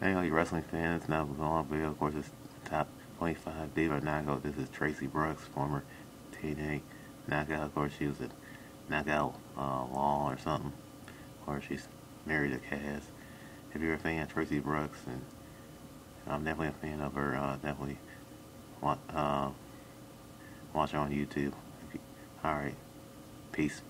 Hey, all you wrestling fans, now going on video. Of course, it's top 25 Diva Knockout. This is Tracy Brooks, former TNA Knockout. Of course, she was a Knockout uh, Law or something. Of course, she's married to Kaz. If you're a fan of Tracy Brooks, and I'm definitely a fan of her, uh, definitely watch, uh, watch her on YouTube. Alright, peace.